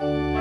Bye.